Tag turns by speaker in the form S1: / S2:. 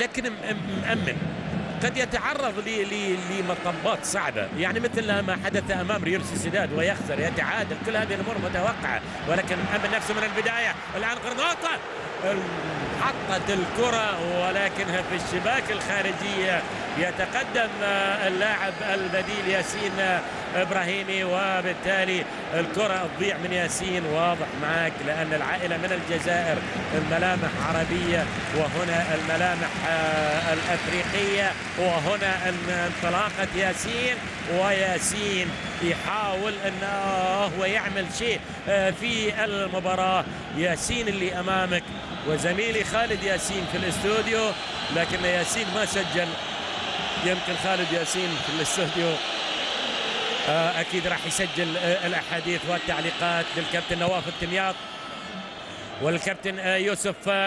S1: لكن مأمن. قد يتعرض لمطبات صعبة. يعني مثل ما حدث أمام ريال سوسيداد ويخسر يتعادل. كل هذه الأمور متوقعة. ولكن أمن نفسه من البداية. الآن قرناطة. حطت الكرة ولكنها في الشباك الخارجية. يتقدم آه، اللاعب البديل ياسين إبراهيمي وبالتالي الكرة تضيع من ياسين. واضح معك لأن العائلة من الجزائر الملامح عربية وهنا الملامح آه، الأفريقية وهنا ان- انطلاقة ياسين. وياسين يحاول أن هو يعمل شيء آه، في المباراة. ياسين اللي أمامك وزميلي خالد ياسين في الاستوديو. لكن ياسين ما سجل. يمكن خالد ياسين في الاستوديو. أكيد راح يسجل آه، الأحاديث والتعليقات للكابتن نواف التمياط والكابتن آه، يوسف آه،